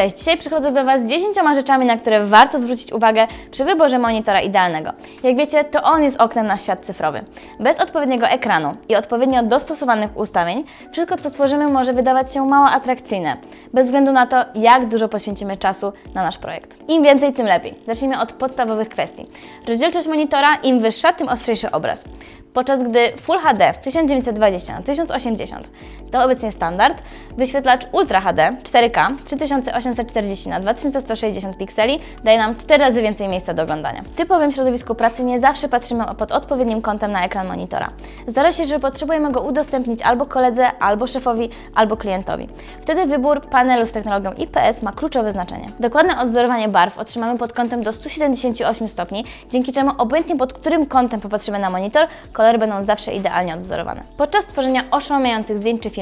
Cześć, dzisiaj przychodzę do Was z 10 rzeczami, na które warto zwrócić uwagę przy wyborze monitora idealnego. Jak wiecie, to on jest oknem na świat cyfrowy. Bez odpowiedniego ekranu i odpowiednio dostosowanych ustawień, wszystko co tworzymy może wydawać się mało atrakcyjne, bez względu na to, jak dużo poświęcimy czasu na nasz projekt. Im więcej, tym lepiej. Zacznijmy od podstawowych kwestii. Rozdzielczość monitora, im wyższa, tym ostrzejszy obraz. Podczas gdy Full HD 1920 na 1080 to obecnie standard, wyświetlacz Ultra HD 4K 3840 na 2160 pikseli daje nam 4 razy więcej miejsca do oglądania. W typowym środowisku pracy nie zawsze patrzymy pod odpowiednim kątem na ekran monitora. Zdarza się, że potrzebujemy go udostępnić albo koledze, albo szefowi, albo klientowi. Wtedy wybór panelu z technologią IPS ma kluczowe znaczenie. Dokładne odzorowanie barw otrzymamy pod kątem do 178 stopni, dzięki czemu obojętnie pod którym kątem popatrzymy na monitor, kolory będą zawsze idealnie odwzorowane. Podczas tworzenia oszałamiających zdjęć czy filmów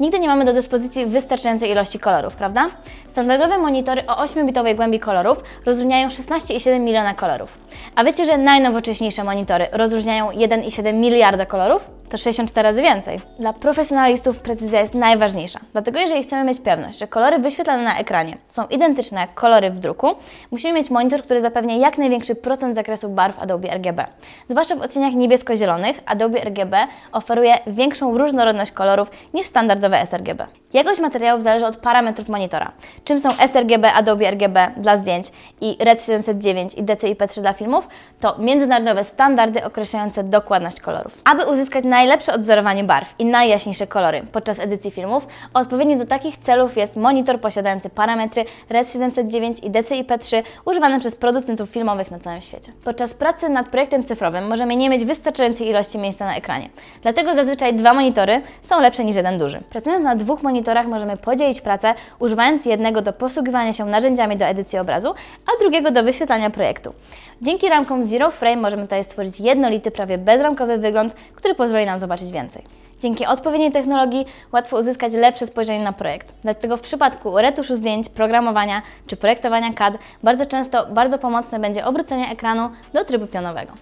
nigdy nie mamy do dyspozycji wystarczającej ilości kolorów, prawda? Standardowe monitory o 8-bitowej głębi kolorów rozróżniają 16,7 miliona kolorów. A wiecie, że najnowocześniejsze monitory rozróżniają 1,7 miliarda kolorów? To 64 razy więcej. Dla profesjonalistów precyzja jest najważniejsza. Dlatego jeżeli chcemy mieć pewność, że kolory wyświetlane na ekranie są identyczne jak kolory w druku, musimy mieć monitor, który zapewnia jak największy procent zakresu barw Adobe RGB. Zwłaszcza w odcieniach niebiesko-zielonych Adobe RGB oferuje większą różnorodność kolorów niż standardowe sRGB. Jakość materiałów zależy od parametrów monitora. Czym są sRGB, Adobe RGB dla zdjęć i Red 709 i DCI-P3 dla filmów, to międzynarodowe standardy określające dokładność kolorów. Aby uzyskać najlepsze odzorowanie barw i najjaśniejsze kolory podczas edycji filmów, odpowiedni do takich celów jest monitor posiadający parametry Red 709 i DCI-P3 używane przez producentów filmowych na całym świecie. Podczas pracy nad projektem cyfrowym możemy nie mieć wystarczającej ilości miejsca na ekranie. Dlatego zazwyczaj dwa monitory są lepsze niż jeden duży. Pracując na dwóch monitorach możemy podzielić pracę, używając jednego do posługiwania się narzędziami do edycji obrazu, a drugiego do wyświetlania projektu. Dzięki ramkom Zero Frame możemy tutaj stworzyć jednolity, prawie bezramkowy wygląd, który pozwoli nam zobaczyć więcej. Dzięki odpowiedniej technologii łatwo uzyskać lepsze spojrzenie na projekt. Dlatego w przypadku retuszu zdjęć, programowania czy projektowania CAD bardzo często bardzo pomocne będzie obrócenie ekranu do trybu pionowego.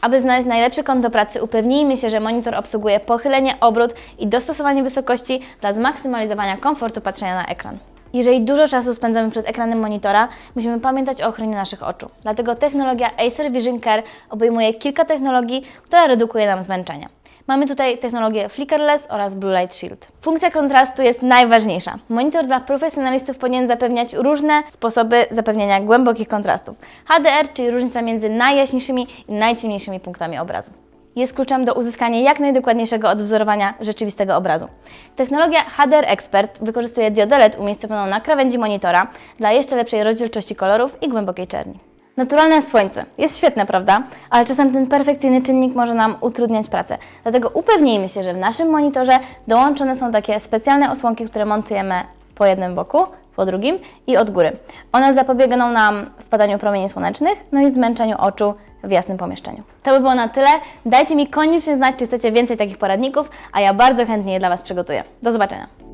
Aby znaleźć najlepszy kąt do pracy, upewnijmy się, że monitor obsługuje pochylenie, obrót i dostosowanie wysokości dla zmaksymalizowania komfortu patrzenia na ekran. Jeżeli dużo czasu spędzamy przed ekranem monitora, musimy pamiętać o ochronie naszych oczu. Dlatego technologia Acer Vision Care obejmuje kilka technologii, która redukuje nam zmęczenie. Mamy tutaj technologię Flickerless oraz Blue Light Shield. Funkcja kontrastu jest najważniejsza. Monitor dla profesjonalistów powinien zapewniać różne sposoby zapewnienia głębokich kontrastów. HDR, czyli różnica między najjaśniejszymi i najciemniejszymi punktami obrazu jest kluczem do uzyskania jak najdokładniejszego odwzorowania rzeczywistego obrazu. Technologia HDR Expert wykorzystuje diodę LED umiejscowioną na krawędzi monitora dla jeszcze lepszej rozdzielczości kolorów i głębokiej czerni. Naturalne słońce. Jest świetne, prawda? Ale czasem ten perfekcyjny czynnik może nam utrudniać pracę. Dlatego upewnijmy się, że w naszym monitorze dołączone są takie specjalne osłonki, które montujemy po jednym boku, po drugim i od góry. One zapobiegną nam wpadaniu promieni słonecznych, no i zmęczeniu oczu w jasnym pomieszczeniu. To by było na tyle. Dajcie mi koniecznie znać, czy chcecie więcej takich poradników, a ja bardzo chętnie je dla Was przygotuję. Do zobaczenia!